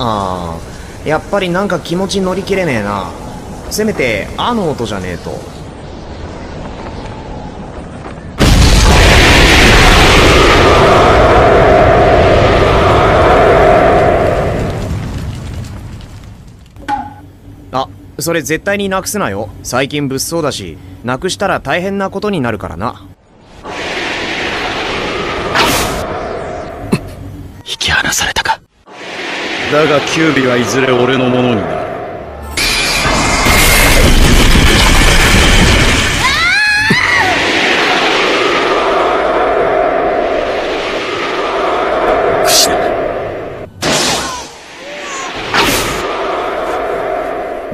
ああやっぱりなんか気持ち乗り切れねえな。せめて「あ」の音じゃねえと。あそれ絶対になくすなよ。最近物騒だしなくしたら大変なことになるからな。引き離された。だがキュービはいずれ俺のものになる。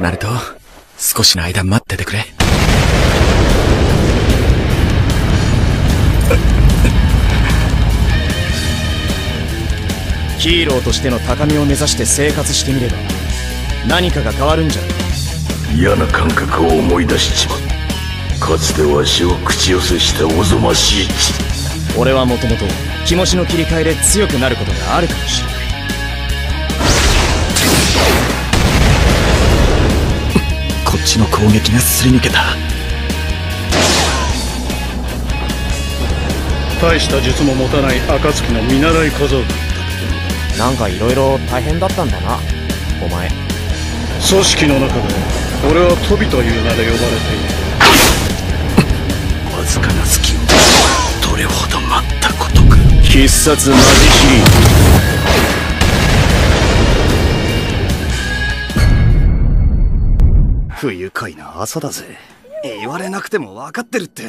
ナルト少しの間待っててくれ。ヒーローとしての高みを目指して生活してみれば何かが変わるんじゃ。嫌な感覚を思い出しちまう。かつてわしを口寄せしたおぞましい血俺はもともと気持ちの切り替えで強くなることがあるかもしれない。こっちの攻撃がすり抜けた。大した術も持たない暁の見習い小僧なんか色々大変だったんだなお前。組織の中で俺はトビという名で呼ばれている。わずかな隙をどれほど待ったことか必殺マジシリ。ーズ不愉快な朝だぜ。言われなくても分かってるって